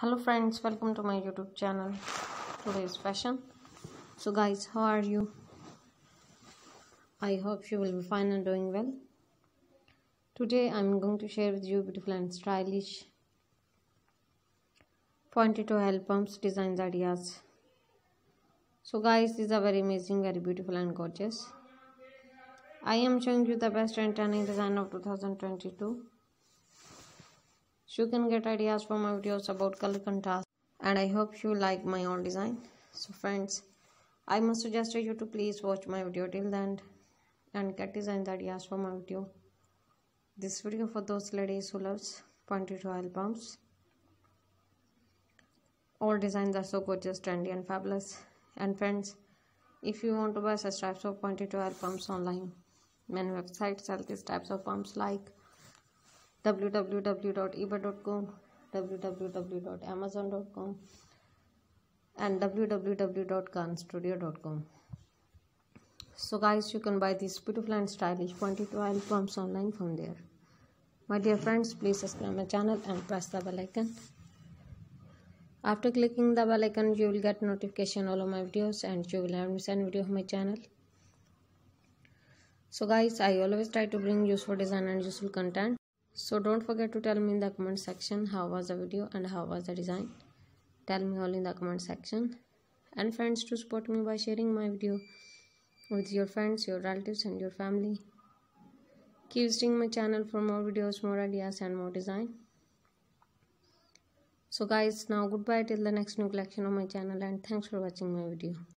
hello friends welcome to my youtube channel. Today's fashion. So guys how are you? I hope you will be fine and doing well. Today i'm going to share with you beautiful and stylish pointy toe heel pumps designs ideas. So guys these are very amazing very beautiful and gorgeous. I am showing you the best trending design of 2022 so you can get ideas for my videos about color contrast and I hope you like my own design. So friends, I must suggest you to please watch my video till the end and get design ideas from my video. This video for those ladies who loves pointed oil pumps. All designs are so gorgeous, trendy and fabulous. And friends, if you want to buy such types of pointed oil pumps online, many websites sell these types of pumps like www.ebay.com www.amazon.com and www.khanstudio.com so guys you can buy these beautiful and stylish pointy oil pumps online from there. My dear friends please subscribe my channel and press the bell icon. After clicking the bell icon you will get notification all of my videos and you will never miss any video of my channel. So guys i always try to bring useful design and useful content so don't forget to tell me in the comment section how was the video and how was the design. Tell me all in the comment section. And friends to support me by sharing my video with your friends your relatives and your family. Keep visiting my channel for more videos more ideas and more design. So guys now goodbye till the next new collection on my channel and thanks for watching my video